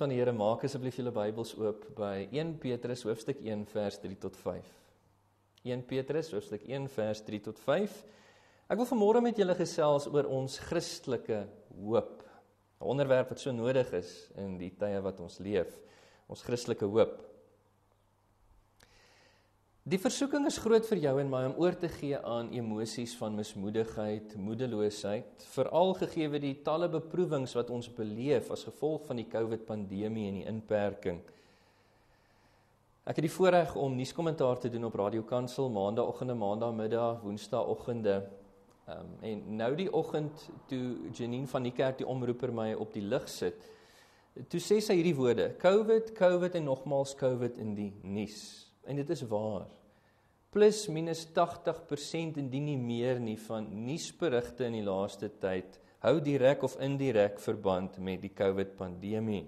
Van die Here, maak asseblief julle Bybels oop by 1 Petrus hoofstuk 1 vers 3 tot 5. 1 Petrus hoofstuk 1 vers 3 tot 5. Ek wil vanmôre met julle gesels oor ons Christelike hoop. 'n Onderwerp wat so nodig is in die tye wat ons leef. Ons Christelike hoop. Die versoeking is groot vir jou en my om oor te gee aan emosies van mismoedigheid, moedeloosheid, veral gegee die talle beproewings wat ons beleef as gevolg van die COVID-pandemie en die inperking. Ek het die voorreg om nuuskommentaar te doen op Radio Kansel maandagooggende, maandagmiddag, woensdaagoggende. Ehm um, en nou die oggend toe Janine van die kerk die omroeper my op die lig sit, toe sê sy hierdie woorde: COVID, COVID en nogmaals COVID in die nuus. En dit is waar. Plus minus 80% indien nie meer nie van nuusberigte in die laaste tyd hou direk of indirek verband met die COVID pandemie.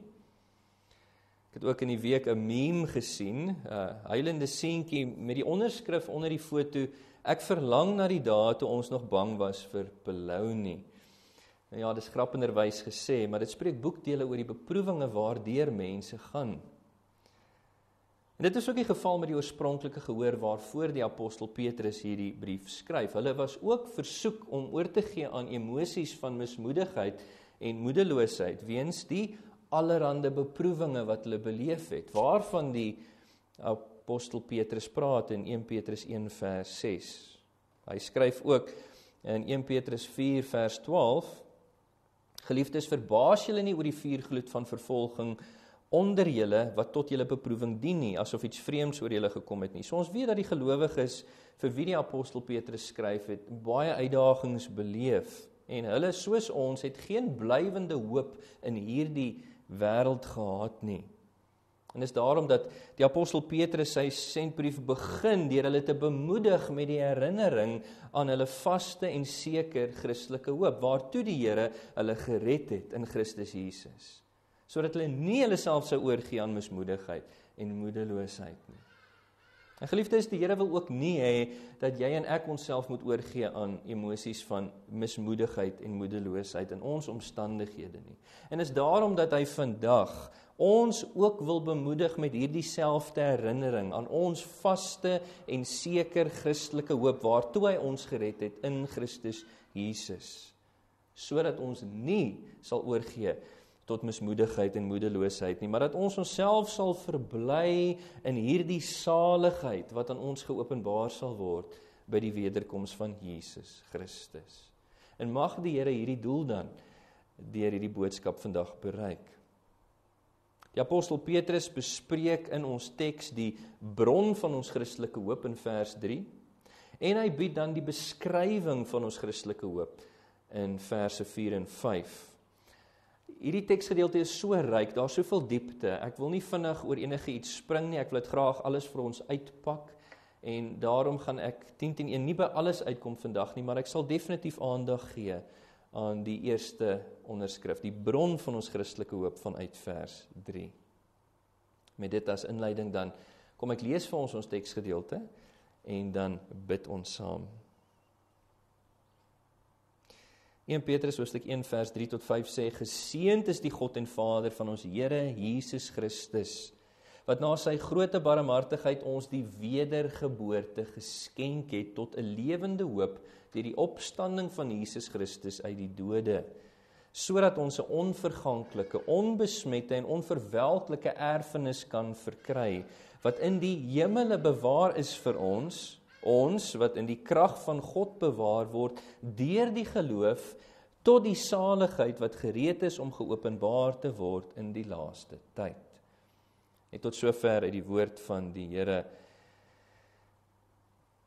Ek het ook in die week 'n meme gesien, 'n uh, huilende seentjie met die onderskrif onder die foto: Ek verlang na die dae toe ons nog bang was vir Peloni. Nou ja, dis grappenderwys gesê, maar dit spreek boekdele oor die beproewinge waardeur mense gaan. En dit is ook die geval met die oorspronklike gehoor waarvoor die apostel Petrus hierdie brief skryf. Hulle was ook versoek om oor te gee aan emosies van mismoedigheid en moedeloosheid weens die allerhande beproewinge wat hulle beleef het. Waarvan die apostel Petrus praat in 1 Petrus 1 vers 6. Hy skryf ook in 1 Petrus 4 vers 12: Geliefdes, verbaas julle nie oor die vuurgloed van vervolging onder julle wat tot julle beproewing dien nie asof iets vreemds oor julle gekom het nie. So ons weet dat die gelowiges vir wie die apostel Petrus skryf het baie uitdagings beleef en hulle soos ons het geen blywende hoop in hierdie wêreld gehad nie. En dis daarom dat die apostel Petrus sy sentbrief begin deur hulle te bemoedig met die herinnering aan hulle vaste en seker Christelike hoop waartoe die Here hulle gered het in Christus Jesus sodat hulle nie hulle self sou oorgee aan mismoedigheid en moedeloosheid nie. En geliefdes, die Here wil ook nie hê dat jy en ek onsself moet oorgee aan emosies van mismoedigheid en moedeloosheid in ons omstandighede nie. En is daarom dat hy vandag ons ook wil bemoedig met hierdie selfde herinnering aan ons vaste en seker Christelike hoop waartoe hy ons gered het in Christus Jesus sodat ons nie sal oorgee tot mismoedigheid en moedeloosheid nie, maar dat ons onsself sal verbly in hierdie saligheid wat aan ons geopenbaar sal word by die wederkoms van Jesus Christus. En mag die Here hierdie doel dan deur hierdie boodskap vandag bereik. Die apostel Petrus bespreek in ons teks die bron van ons Christelike hoop in vers 3 en hy bied dan die beskrywing van ons Christelike hoop in verse 4 en 5 hierdie teksgedeelte is so ryk, daar's soveel diepte. Ek wil nie vinnig oor enige iets spring nie. Ek wil dit graag alles vir ons uitpak en daarom gaan ek 10 10 1 nie by alles uitkom vandag nie, maar ek sal definitief aandag gee aan die eerste onderskrif, die bron van ons Christelike hoop vanuit vers 3. Met dit as inleiding dan kom ek lees vir ons ons teksgedeelte en dan bid ons saam. 1 Petrus hoofstuk 1 vers 3 tot 5 sê geseënd is die God en Vader van ons Here Jesus Christus wat na sy groote barmhartigheid ons die wedergeboorte geskenk het tot 'n lewende hoop deur die opstanding van Jesus Christus uit die dode sodat ons 'n onverganklike, onbesmette en onverwelklike erfenis kan verkry wat in die hemele bewaar is vir ons ons wat in die krag van God bewaar word deur die geloof tot die saligheid wat gereed is om geopenbaar te word in die laaste tyd. Net tot sover uit die woord van die Here.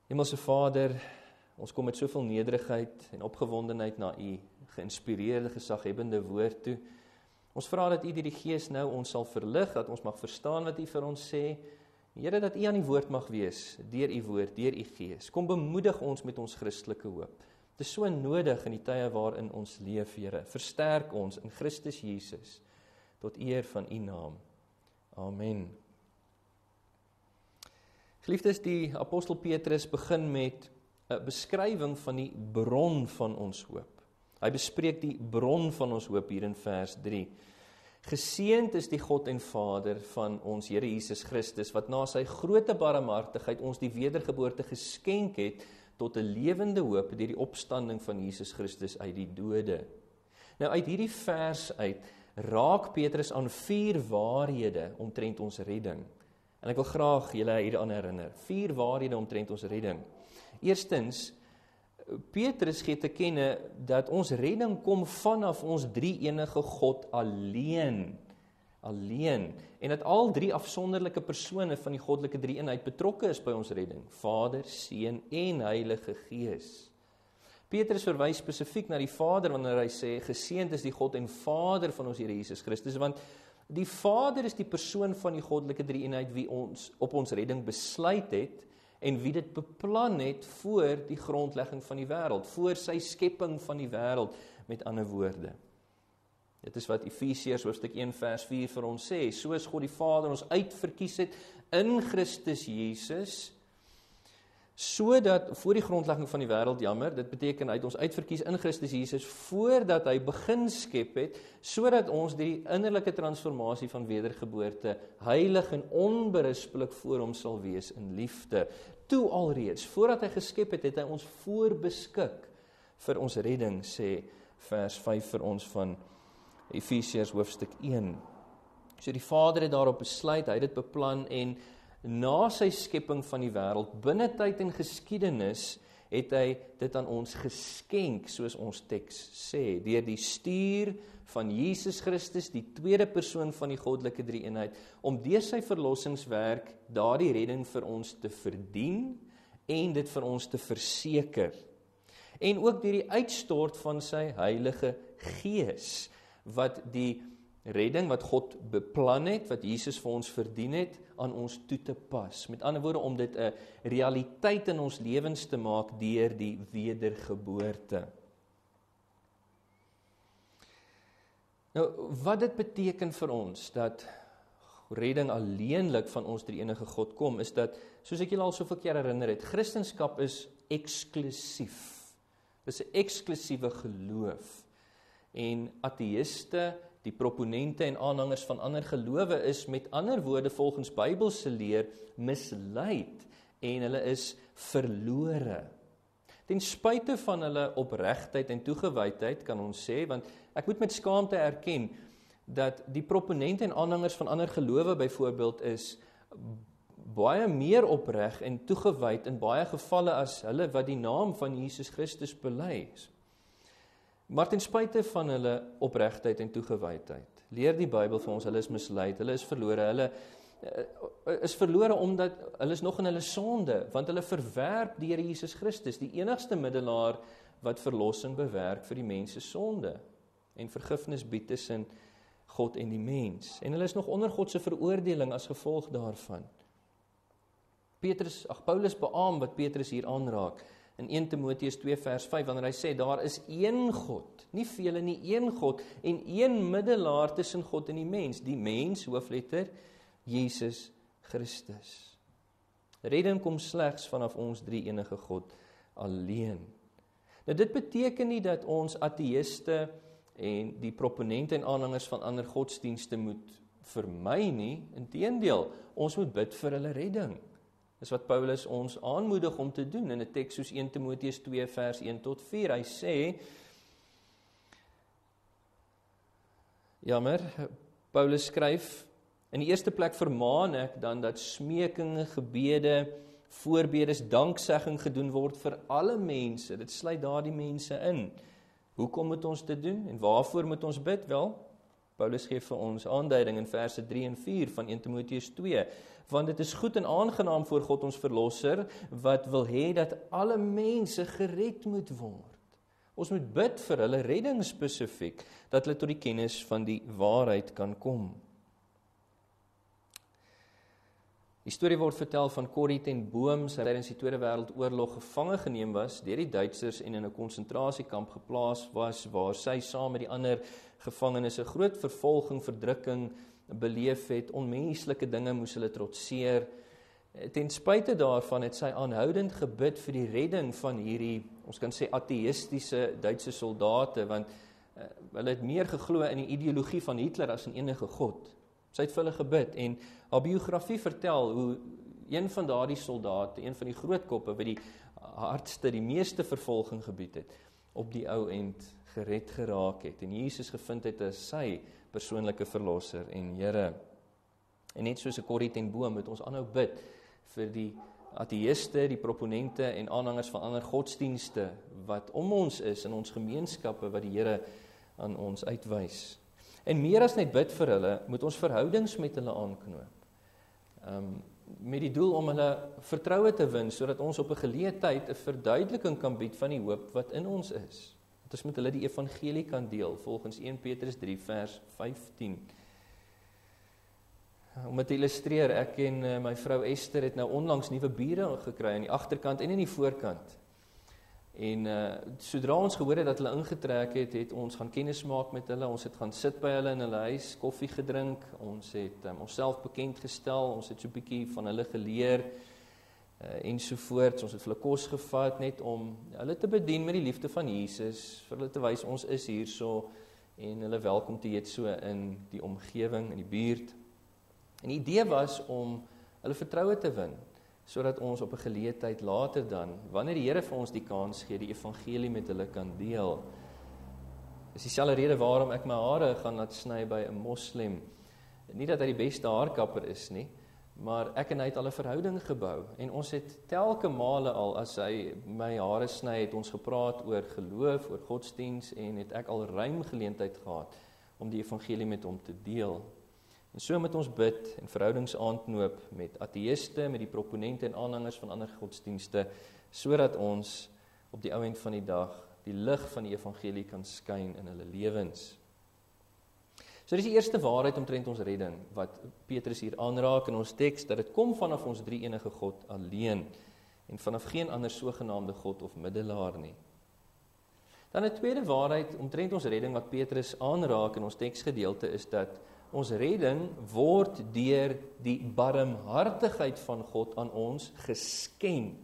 Hemelse Vader, ons kom met soveel nederigheid en opgewondenheid na u geïnspireerde gesaghebende woord toe. Ons vra dat u deur die Gees nou ons sal verlig dat ons mag verstaan wat u vir ons sê Here dat U aan die woord mag wees deur U woord, deur U Gees. Kom bemoedig ons met ons Christelike hoop. Dit is so nodig in die tye waarin ons leef, Here. Versterk ons in Christus Jesus tot eer van U naam. Amen. Geliefdes, die apostel Petrus begin met 'n beskrywing van die bron van ons hoop. Hy bespreek die bron van ons hoop hier in vers 3. Geseend is die God en Vader van ons Here Jesus Christus wat na sy groote barmhartigheid ons die wedergeboorte geskenk het tot 'n lewende hoop deur die opstanding van Jesus Christus uit die dode. Nou uit hierdie vers uit raak Petrus aan vier waarhede omtrent ons redding. En ek wil graag julle hieraan herinner. Vier waarhede omtrent ons redding. Eerstens Petrus gee te kenne dat ons redding kom vanaf ons drie enige God alleen. Alleen en dat al drie afsonderlike persone van die goddelike drie-eenheid betrokke is by ons redding: Vader, Seun en Heilige Gees. Petrus verwys spesifiek na die Vader wanneer hy sê geseënd is die God en Vader van ons Here Jesus Christus want die Vader is die persoon van die goddelike drie-eenheid wie ons op ons redding besluit het en wie dit beplan het voor die grondlegging van die wêreld, voor sy skepping van die wêreld met ander woorde. Dit is wat Efesiërs hoofstuk 1 vers 4 vir ons sê, soos God die Vader ons uitverkies het in Christus Jesus sodat voor die grondlegging van die wêreld jammer dit beteken hy het ons uitverkies in Christus Jesus voordat hy begin skep het sodat ons die innerlike transformasie van wedergeboorte heilig en onberispelik voor hom sal wees in liefde toe alreeds voordat hy geskep het het hy ons voorbeskik vir ons redding sê vers 5 vir ons van Efesiërs hoofstuk 1 so die Vader het daarop besluit hy het dit beplan en na sy skepping van die wêreld binne tyd en geskiedenis het hy dit aan ons geskenk soos ons teks sê deur die stuur van Jesus Christus die tweede persoon van die goddelike drie-eenheid om deur sy verlossingswerk daardie redding vir ons te verdien en dit vir ons te verseker. En ook deur die uitstort van sy Heilige Gees wat die redding wat God beplan het, wat Jesus vir ons verdien het, aan ons toe te pas. Met ander woorde om dit 'n realiteit in ons lewens te maak deur die wedergeboorte. Nou, wat dit beteken vir ons dat redding alleenlik van ons drie enige God kom, is dat soos ek julle al soveel keer herinner het, Christendom is eksklusief. Dis 'n eksklusiewe geloof. En ateïste die proponente en aanhangers van ander gelowe is met ander woorde volgens Bybelse leer misleid en hulle is verlore. Ten spyte van hulle opregtheid en toegewydheid kan ons sê want ek moet met skaamte erken dat die proponente en aanhangers van ander gelowe byvoorbeeld is baie meer opreg en toegewyd in baie gevalle as hulle wat die naam van Jesus Christus bely. Maar ten spyte van hulle opregtheid en toegewydheid, leer die Bybel vir ons hulle is misleid, hulle is verlore, hulle uh, is verlore omdat hulle is nog in hulle sonde, want hulle verwerp die Here Jesus Christus, die enigste middelaar wat verlossing bewerk vir die mens se sonde en vergifnis bied tussen God en die mens. En hulle is nog onder God se veroordeling as gevolg daarvan. Petrus, ag Paulus beamoen wat Petrus hier aanraak in 1 Timoteus 2 vers 5 wanneer hy sê daar is een God, nie vele nie, een God en een middelaar tussen God en die mens, die mens hoofletter Jesus Christus. Redding kom slegs vanaf ons drie enige God alleen. Nou dit beteken nie dat ons ateëste en die proponente en aanhangers van ander godsdienste moet vermy nie, inteendeel, ons moet bid vir hulle redding. Dis wat Paulus ons aanmoedig om te doen in 'n teks soos 1 Timoteus 2 vers 1 tot 4. Hy sê Jammer, Paulus skryf in die eerste plek vermaan ek dan dat smekinge, gebede, voorbedes, danksegging gedoen word vir alle mense. Dit sluit daardie mense in. Hoekom moet ons dit doen en waarvoor moet ons bid? Wel, Paulus gee vir ons aanduiding in verse 3 en 4 van 1 Timoteus 2 want dit is goed en aangenaam voor God ons verlosser wat wil hê dat alle mense gered moet word. Ons moet bid vir hulle redding spesifiek dat hulle tot die kennis van die waarheid kan kom. Die storie word vertel van Corrie ten Boom, sy tydens die Tweede Wêreldoorlog gevange geneem was deur die Duitsers en in 'n konsentrasiekamp geplaas was waar sy saam met die ander gevangenes 'n groot vervolging, verdrukking beleef het, onmenslike dinge moes hulle trotseer. Ten spyte daarvan het sy aanhoudend gebid vir die redding van hierdie, ons kan sê ateïstiese Duitse soldate want uh, hulle het meer geglo in die ideologie van Hitler as in enige god. Sy het vir hulle gebid en haar biografie vertel hoe een van daardie soldate, een van die groot koppe wat die hardste, die meeste vervolging gebied het, op die ou end gered geraak het en Jesus gevind het as sy persoonlike verlosser en Here. En net soos 'n korrie ten boom moet ons aanhou bid vir die ateëste, die proponente en aanhangers van ander godsdienste wat om ons is in ons gemeenskappe wat die Here aan ons uitwys. En meer as net bid vir hulle, moet ons verhoudings met hulle aanknoop. Ehm um, met die doel om hulle vertroue te wen sodat ons op 'n geleë tyd 'n verduideliking kan bied van die hoop wat in ons is. Dat ons met hulle die evangelie kan deel volgens 1 Petrus 3 vers 15. Om dit te illustreer, ek en uh, my vrou Esther het nou onlangs nuwe bure gekry aan die agterkant en in die voorkant. En uh sodra ons gehoor het dat hulle ingetrek het, het ons gaan kennis maak met hulle. Ons het gaan sit by hulle in hulle huis, koffie gedrink. Ons het um, onsself bekend gestel. Ons het so 'n bietjie van hulle geleer uh ensovoorts. Ons het hulle kos gevat net om hulle te bedien met die liefde van Jesus, vir hulle te wys ons is hierso en hulle welkom te heet so in die omgewing in die buurt. En die idee was om hulle vertroue te wen sodat ons op 'n geleentheid later dan wanneer die Here vir ons die kans gee die evangelie met hulle kan deel. Dis dieselfde rede waarom ek my hare gaan laat sny by 'n moslem. Nie dat hy die beste haarkapper is nie, maar ek en hy het al 'n verhouding gebou en ons het telke male al as hy my hare sny het ons gepraat oor geloof, oor godsdiens en het ek al ruim geleentheid gehad om die evangelie met hom te deel. En so moet ons bid en verhoudings aanknoop met ateëste, met die proponente en aanhangers van ander godsdienste sodat ons op die ou end van die dag die lig van die evangelie kan skyn in hulle lewens. So dis die eerste waarheid omtrent ons redding wat Petrus hier aanraak in ons teks dat dit kom vanaf ons drie enige God alleen en vanaf geen ander sogenaamde God of middelaar nie. Dan 'n tweede waarheid omtrent ons redding wat Petrus aanraak in ons teksgedeelte is dat Ons redding word deur die barmhartigheid van God aan ons geskenk.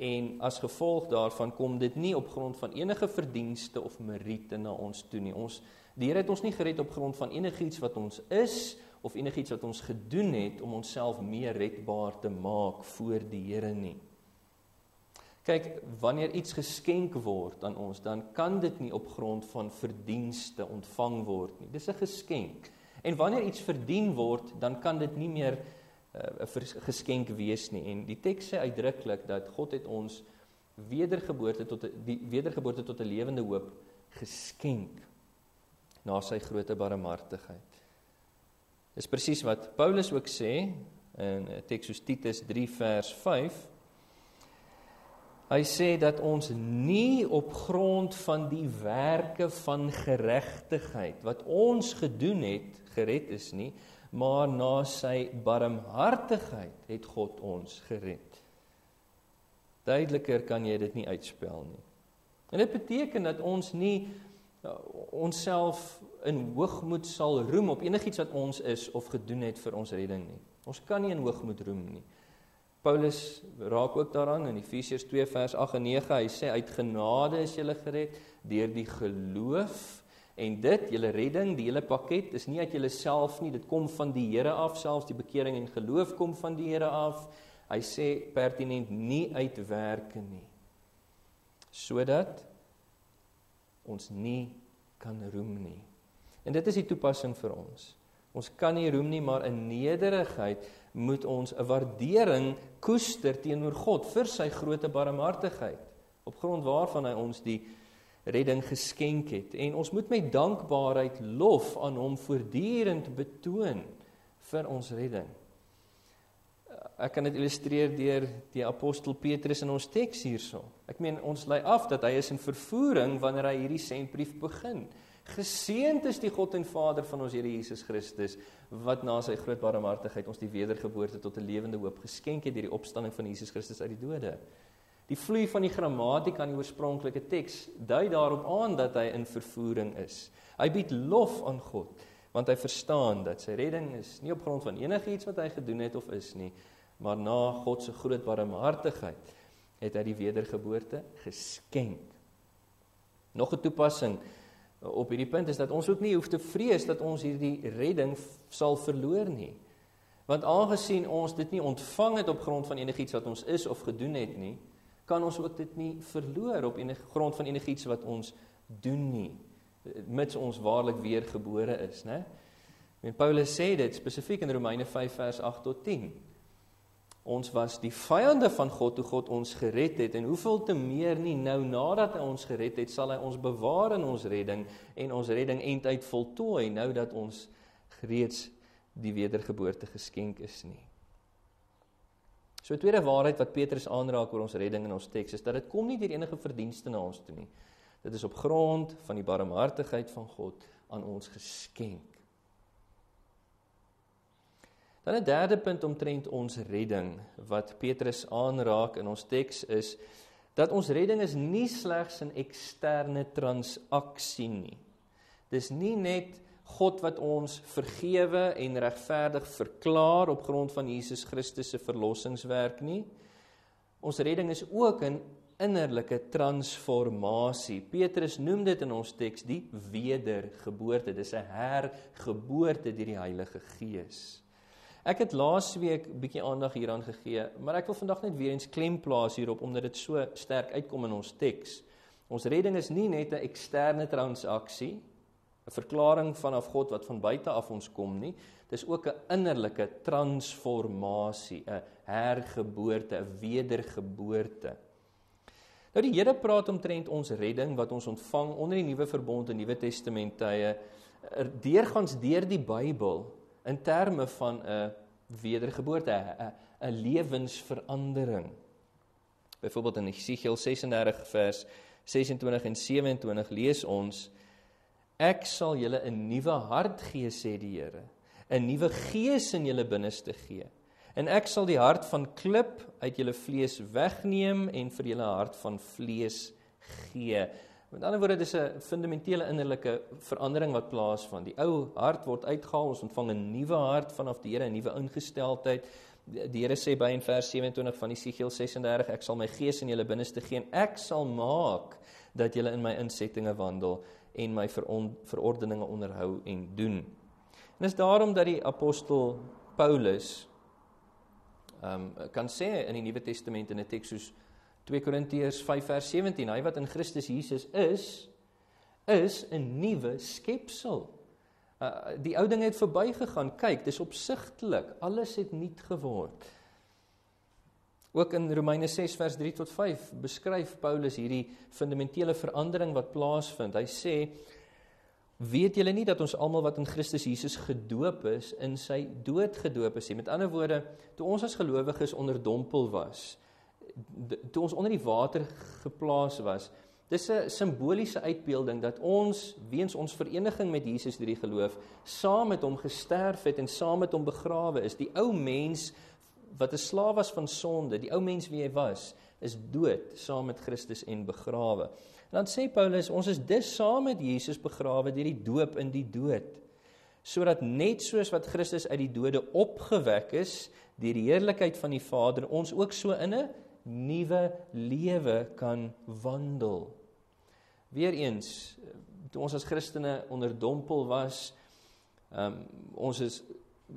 En as gevolg daarvan kom dit nie op grond van enige verdienste of meriete na ons toe nie. Ons die Here het ons nie gered op grond van enigiets wat ons is of enigiets wat ons gedoen het om onsself meer redbaar te maak voor die Here nie. Kyk, wanneer iets geskenk word aan ons, dan kan dit nie op grond van verdienste ontvang word nie. Dis 'n geskenk. En wanneer iets verdien word, dan kan dit nie meer uh, 'n geskenk wees nie. En die teks sê uitdruklik dat God het ons wedergeboorte tot die wedergeboorte tot 'n lewende hoop geskenk na sy groote barmhartigheid. Dis presies wat Paulus ook sê in 'n teks soos Titus 3 vers 5 Hy sê dat ons nie op grond van die werke van geregtigheid wat ons gedoen het gered is nie, maar na sy barmhartigheid het God ons gered. Duideliker kan jy dit nie uitspel nie. En dit beteken dat ons nie uh, onsself in hoogmoed sal roem op enigiets wat ons is of gedoen het vir ons redding nie. Ons kan nie in hoogmoed roem nie. Paulus raak ook daaraan in Efesiërs 2 vers 8 en 9. Hy sê uit genade is jy gered deur die geloof en dit julle redding, die hele pakket is nie uit julleself nie, dit kom van die Here af, selfs die bekering en geloof kom van die Here af. Hy sê pertinent nie uit werke nie. Sodat ons nie kan roem nie. En dit is die toepassing vir ons. Ons kan nie roem nie, maar in nederigheid moet ons 'n waardering koester teenoor God vir sy groote barmhartigheid op grond waarvan hy ons die redding geskenk het en ons moet met dankbaarheid lof aan hom voortdurend betoon vir ons redding. Ek kan dit illustreer deur die apostel Petrus in ons teks hierso. Ek meen ons lei af dat hy is in vervoering wanneer hy hierdie sendbrief begin. Geseënd is die God en Vader van ons Here Jesus Christus wat na sy groot barmhartigheid ons die wedergeboorte tot 'n lewende hoop geskenk het deur die opstanding van Jesus Christus uit die dode. Die vloei van die grammatika in die oorspronklike teks dui daarop aan dat hy in vervoering is. Hy bied lof aan God want hy verstaan dat sy redding is nie op grond van enigiets wat hy gedoen het of is nie, maar na God se groot barmhartigheid het hy die wedergeboorte geskenk. Nog 'n toepassing op hierdie punt is dat ons ook nie hoef te vrees dat ons hierdie redding sal verloor nie. Want aangesien ons dit nie ontvang het op grond van enigiets wat ons is of gedoen het nie, kan ons ook dit nie verloor op enige grond van enigiets wat ons doen nie, mits ons waarlik weergebore is, né? En Paulus sê dit spesifiek in Romeine 5 vers 8 tot 10. Ons was die vyande van God toe God ons gered het en hoeveel te meer nie nou nadat hy ons gered het sal hy ons bewaar in ons redding en ons redding eintyd voltooi nou dat ons reeds die wedergeboorte geskenk is nie. So 'n tweede waarheid wat Petrus aanraak oor ons redding in ons teks is dat dit kom nie deur enige verdienste na ons toe nie. Dit is op grond van die barmhartigheid van God aan ons geskenk. Dan 'n derde punt omtrent ons redding wat Petrus aanraak in ons teks is dat ons redding is nie slegs 'n eksterne transaksie nie. Dis nie net God wat ons vergewe en regverdig verklaar op grond van Jesus Christus se verlossingswerk nie. Ons redding is ook 'n innerlike transformasie. Petrus noem dit in ons teks die wedergeboorte. Dis 'n hergeboorte deur die Heilige Gees. Ek het laasweek bietjie aandag hieraan gegee, maar ek wil vandag net weer eens klem plaas hierop omdat dit so sterk uitkom in ons teks. Ons redding is nie net 'n eksterne transaksie, 'n verklaring vanaf God wat van buite af ons kom nie. Dis ook 'n innerlike transformasie, 'n hergeboorte, 'n wedergeboorte. Nou die Here praat omtrent ons redding wat ons ontvang onder die nuwe verbond en nuwe testamentye er, deurgangs deur die Bybel in terme van 'n wedergeboorte, 'n 'n lewensverandering. Byvoorbeeld in Jesegiel 36 vers 26 en 27 lees ons: Ek sal julle 'n nuwe hart gee, sê die Here, 'n nuwe gees in julle binneste gee. En ek sal die hart van klip uit julle vlees wegneem en vir julle hart van vlees gee. Met ander woorde dis 'n fundamentele innerlike verandering wat plaasvind. Die ou hart word uitgehaal, ons ontvang 'n nuwe hart vanaf die Here, 'n nuwe ingesteldheid. Die Here sê by in vers 27 van Jesegiel 36, ek sal my gees in julle binneste gee en ek sal maak dat julle in my insettinge wandel en my verordeninge onderhou en doen. En dis daarom dat die apostel Paulus ehm um, kan sê in die Nuwe Testament in 'n teks soos 2 Korintiërs 5 vers 17, hy wat in Christus Jesus is, is 'n nuwe skepsel. Uh, die ou ding het verbygegaan. Kyk, dis opsigtelik. Alles het nuut geword. Ook in Romeine 6 vers 3 tot 5 beskryf Paulus hierdie fundamentele verandering wat plaasvind. Hy sê: "Weet julle nie dat ons almal wat in Christus Jesus gedoop is, in sy dood gedoop is nie? Met ander woorde, toe ons as gelowiges onderdompel was, toe ons onder die water geplaas was, dis 'n simboliese uitbeelding dat ons weens ons vereniging met Jesus deur die geloof saam met hom gesterf het en saam met hom begrawe is. Die ou mens wat 'n slaaf was van sonde, die ou mens wie hy was, is dood saam met Christus en begrawe. En dan sê Paulus, ons is dus saam met Jesus begrawe deur die doop in die dood sodat net soos wat Christus uit die dode opgewek is deur die heerlikheid van die Vader ons ook so in 'n nuwe lewe kan wandel. Weereens, toe ons as Christene onderdompel was, ehm um, ons is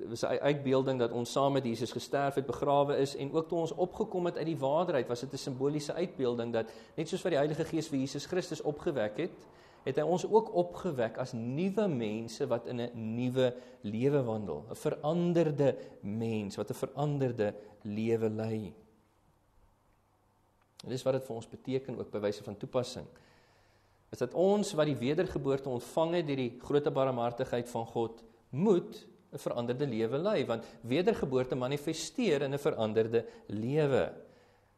was 'n uitbeelding dat ons saam met Jesus gesterf het, begrawe is en ook toe ons opgekom het uit die water uit, was dit 'n simboliese uitbeelding dat net soos wat die Heilige Gees vir Jesus Christus opgewek het, het hy ons ook opgewek as nuwe mense wat in 'n nuwe lewe wandel, 'n veranderde mens wat 'n veranderde lewe lei. En dis wat dit vir ons beteken ook by wyse van toepassing. Is dat ons wat die wedergeboorte ontvang het deur die groot barmhartigheid van God, moet 'n veranderde lewe lei, want wedergeboorte manifesteer in 'n veranderde lewe.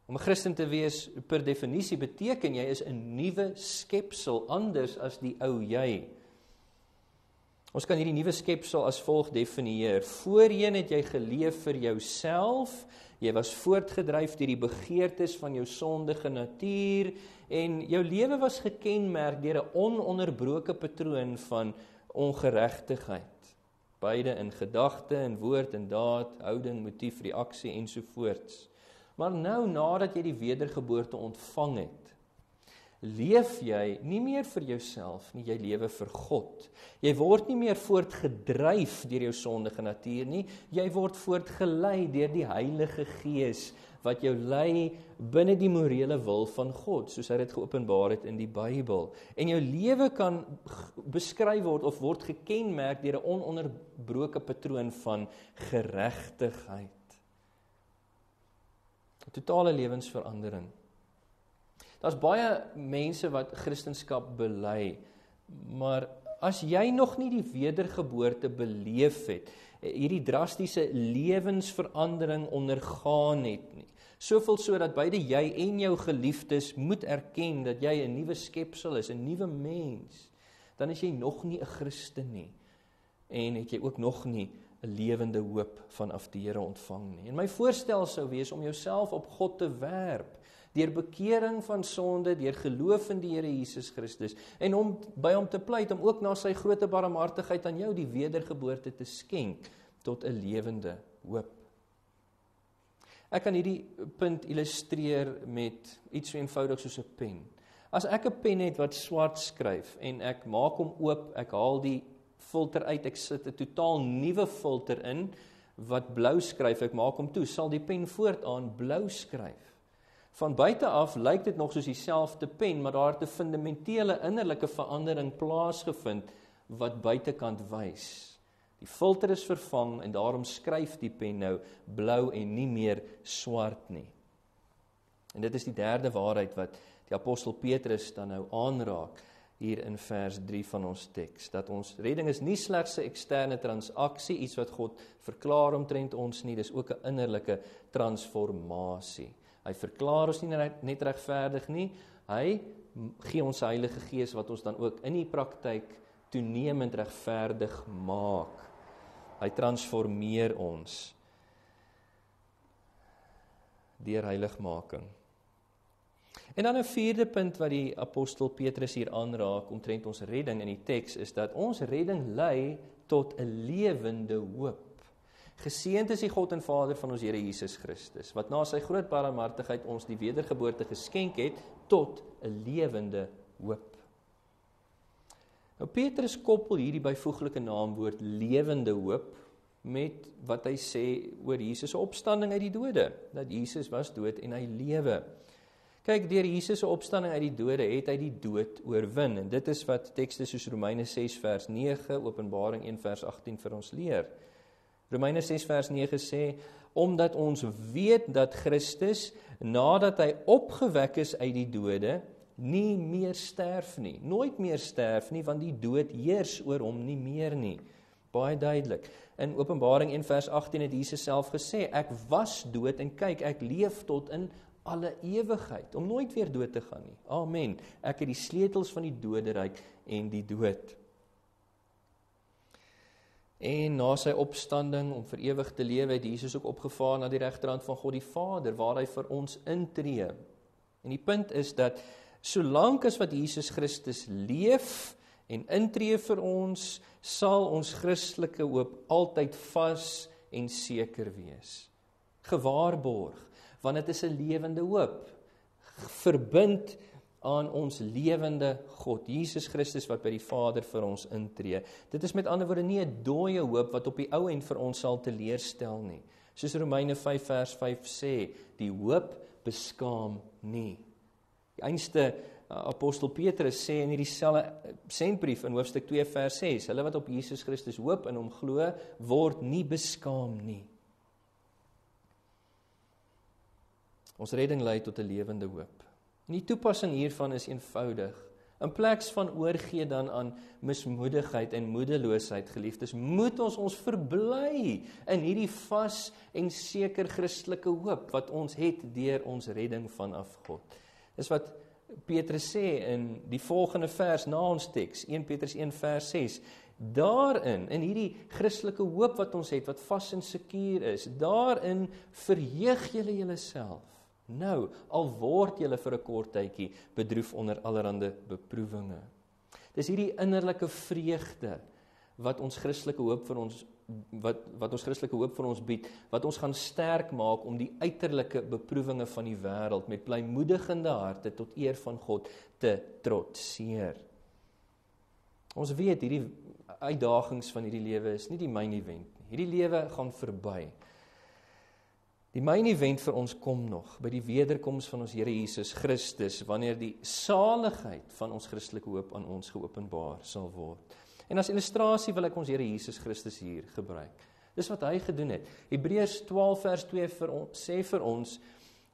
Om 'n Christen te wees per definisie beteken jy is 'n nuwe skepsel anders as die ou jy. Ons kan hierdie nuwe skepsel as volg definieer: Voorheen het jy geleef vir jouself Jy was voortgedryf deur die begeertes van jou sondige natuur en jou lewe was gekenmerk deur 'n ononderbroke patroon van ongeregtigheid. Beide in gedagte en woord en daad, houding, motief, reaksie ensovoorts. Maar nou nadat jy die wedergeboorte ontvang het, leef jy nie meer vir jouself nie, jy lewe vir God. Jy word nie meer voortgedryf deur jou sondige natuur nie, jy word voortgelei deur die Heilige Gees wat jou lei binne die morele wil van God, soos hy dit geopenbaar het in die Bybel. En jou lewe kan beskryf word of word gekenmerk deur 'n ononderbroke patroon van geregtigheid. 'n Totale lewensverandering. Daar's baie mense wat Christendom bely, maar as jy nog nie die wedergeboorte beleef het, hierdie drastiese lewensverandering ondergaan het nie. Soveel sodat beide jy en jou geliefdes moet erken dat jy 'n nuwe skepsel is, 'n nuwe mens, dan is jy nog nie 'n Christen nie. En het jy ook nog nie 'n lewende hoop vanaf die Here ontvang nie. En my voorstel sou wees om jouself op God te werp deur bekering van sonde, deur geloof in die Here Jesus Christus en om by hom te pleit om ook na sy groot barmhartigheid aan jou die wedergeboorte te skenk tot 'n lewende hoop. Ek kan hierdie punt illustreer met iets so eenvoudig soos 'n pen. As ek 'n pen het wat swart skryf en ek maak hom oop, ek haal die filter uit, ek sit 'n totaal nuwe filter in wat blou skryf, ek maak hom toe, sal die pen voortaan blou skryf. Van buite af lyk dit nog soos dieselfde pen, maar daar het 'n fundamentele innerlike verandering plaasgevind wat buitekant wys. Die filter is vervang en daarom skryf die pen nou blou en nie meer swart nie. En dit is die derde waarheid wat die apostel Petrus dan nou aanraak hier in vers 3 van ons teks dat ons redding is nie slegs 'n eksterne transaksie iets wat God verklaar omtrent ons nie dis ook 'n innerlike transformasie Hy verklaar ons nie net regverdig nie. Hy gee ons Heilige Gees wat ons dan ook in die praktyk toenemend regverdig maak. Hy transformeer ons deur heiligmaking. En dan 'n vierde punt wat die apostel Petrus hier aanraak omtrent ons redding in die teks is dat ons redding lei tot 'n lewende hoop. Geseënd is die God en Vader van ons Here Jesus Christus, wat na sy groot barmhartigheid ons die wedergeboorte geskenk het tot 'n lewende hoop. Nou Petrus koppel hierdie byvoeglike naamwoord lewende hoop met wat hy sê oor Jesus se opstanding uit die dode, dat Jesus was dood en hy lewe. Kyk, deur Jesus se opstanding uit die dode het hy die dood oorwin en dit is wat tekste soos Romeine 6 vers 9, Openbaring 1 vers 18 vir ons leer. Romeine 6 vers 9 sê omdat ons weet dat Christus nadat hy opgewek is uit die dode nie meer sterf nie. Nooit meer sterf nie want die dood heers oor hom nie meer nie. Baie duidelik. In Openbaring 1 vers 18 het Jesus self gesê ek was dood en kyk ek leef tot in alle ewigheid om nooit weer dood te gaan nie. Amen. Ek het die sleutels van die doderyk en die dood. En na sy opstanding om vir ewig te lewe, het Jesus ook opgevaar na die regterhand van God die Vader waar hy vir ons intree. En die punt is dat solank as wat Jesus Christus leef en intree vir ons, sal ons Christelike hoop altyd vas en seker wees. Gewaarborg, want dit is 'n lewende hoop verbind aan ons lewende God, Jesus Christus wat by die Vader vir ons intree. Dit is met ander woorde nie 'n dooie hoop wat op die ou end vir ons sal teleurstel nie. Soos Romeine 5 vers 5 sê, die hoop beskaam nie. Die einste uh, apostel Petrus sê in hierdie selfe uh, sentbrief in hoofstuk 2 vers 6, hulle wat op Jesus Christus hoop en hom glo, word nie beskaam nie. Ons redding lei tot 'n lewende hoop. En die toepassing hiervan is eenvoudig. In plaas van oorgee dan aan mismoedigheid en moedeloosheid, geliefdes, moet ons ons verbly in hierdie vas en seker Christelike hoop wat ons het deur ons redding vanaf God. Dis wat Petrus sê in die volgende vers na ons teks, 1 Petrus 1 vers 6. Daarin, in hierdie Christelike hoop wat ons het wat vas en sekuur is, daarin verheug julle julleself Nou, al word jy vir 'n kort tydjie bedroef onder allerlei beproewinge. Dis hierdie innerlike vreugde wat ons Christelike hoop vir ons wat wat ons Christelike hoop vir ons bied, wat ons gaan sterk maak om die uiterlike beproewinge van die wêreld met blymoedigende harte tot eer van God te trotseer. Ons weet hierdie uitdagings van hierdie lewe is nie die main event nie. Hierdie lewe gaan verby. Die main event vir ons kom nog by die wederkoms van ons Here Jesus Christus wanneer die saligheid van ons Christelike hoop aan ons geopenbaar sal word. En as illustrasie wil ek ons Here Jesus Christus hier gebruik. Dis wat hy gedoen het. Hebreërs 12 vers 2 vir ons sê vir ons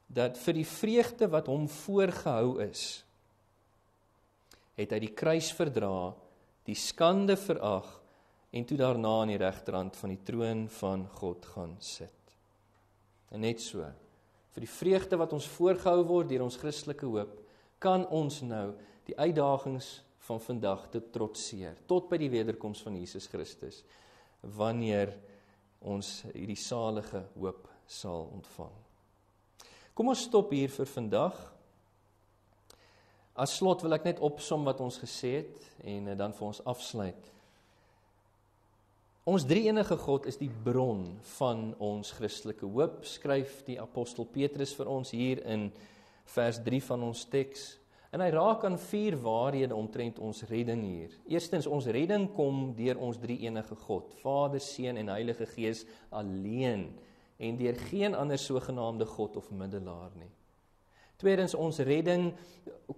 dat vir die vreugde wat hom voorgehou is, het hy die kruis verdra, die skande verag en toe daarna aan die regterhand van die troon van God gaan sit. En net so, vir die vreugde wat ons voorgehou word deur ons Christelike hoop, kan ons nou die uitdagings van vandag te trotseer tot by die wederkoms van Jesus Christus wanneer ons hierdie salige hoop sal ontvang. Kom ons stop hier vir vandag. As slot wil ek net opsom wat ons gesê het en eh, dan vir ons afsluit. Ons drie enige God is die bron van ons Christelike hoop, skryf die apostel Petrus vir ons hier in vers 3 van ons teks. En hy raak aan vier waarhede omtrent ons redding hier. Eerstens ons redding kom deur ons drie enige God, Vader, Seun en Heilige Gees alleen en deur geen ander sogenaamde God of middelaar nie. Tweedens ons redding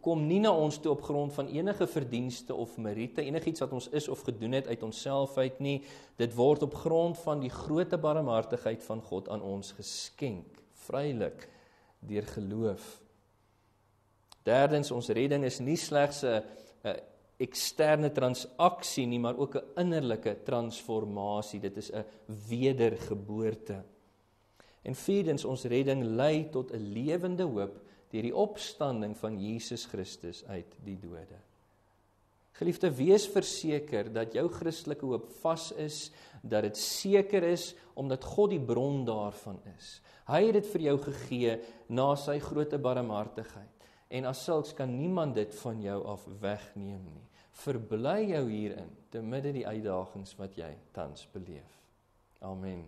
kom nie na ons toe op grond van enige verdienste of meriete, enigiets wat ons is of gedoen het uit onsself uit nie. Dit word op grond van die groote barmhartigheid van God aan ons geskenk, vrylik deur geloof. Derdens ons redding is nie slegs 'n 'n eksterne transaksie nie, maar ook 'n innerlike transformasie. Dit is 'n wedergeboorte. En vierdens ons redding lei tot 'n lewende hoop deur die opstanding van Jesus Christus uit die dode. Geliefde, wees verseker dat jou Christelike hoop vas is, dat dit seker is omdat God die bron daarvan is. Hy het dit vir jou gegee na sy groote barmhartigheid en as sulks kan niemand dit van jou af wegneem nie. Verbly jou hierin te midde die uitdagings wat jy tans beleef. Amen.